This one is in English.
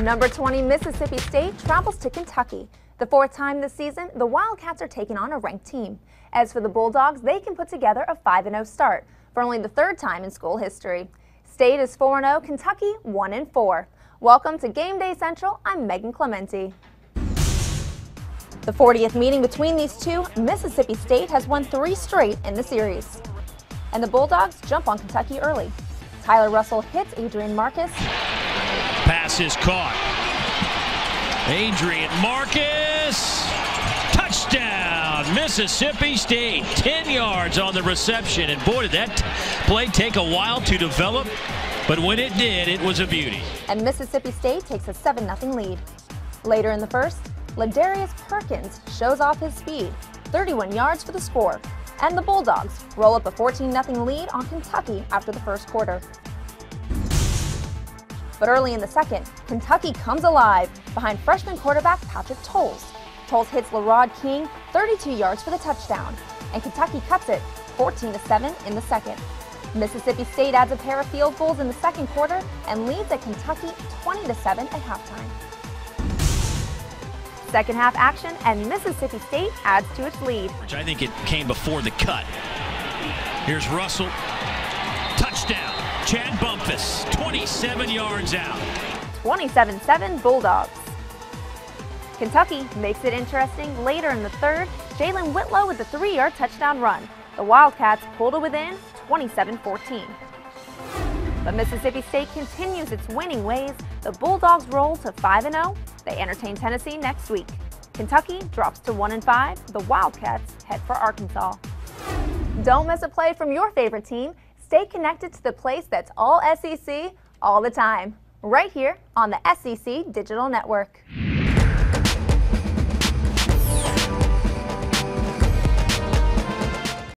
Number 20 Mississippi State travels to Kentucky. The fourth time this season, the Wildcats are taking on a ranked team. As for the Bulldogs, they can put together a 5-0 start for only the third time in school history. State is 4-0, Kentucky 1-4. Welcome to Game Day Central. I'm Megan Clementi. The 40th meeting between these two, Mississippi State has won three straight in the series. And the Bulldogs jump on Kentucky early. Tyler Russell hits Adrian Marcus. Pass is caught. Adrian Marcus. Touchdown, Mississippi State. 10 yards on the reception. And boy, did that play take a while to develop. But when it did, it was a beauty. And Mississippi State takes a 7-0 lead. Later in the first, LaDarius Perkins shows off his speed, 31 yards for the score. And the Bulldogs roll up a 14-0 lead on Kentucky after the first quarter. But early in the second, Kentucky comes alive behind freshman quarterback Patrick Towles. Towles hits LaRod King 32 yards for the touchdown, and Kentucky cuts it 14-7 in the second. Mississippi State adds a pair of field goals in the second quarter and leads at Kentucky 20-7 at halftime. Second half action, and Mississippi State adds to its lead. I think it came before the cut. Here's Russell. Touchdown. 27 yards out. 27-7 Bulldogs. Kentucky makes it interesting later in the third. Jalen Whitlow with a three-yard touchdown run. The Wildcats pulled it within 27-14. But Mississippi State continues its winning ways. The Bulldogs roll to 5-0. They entertain Tennessee next week. Kentucky drops to 1-5. The Wildcats head for Arkansas. Don't miss a play from your favorite team. Stay connected to the place that's all SEC all the time. Right here on the SEC Digital Network.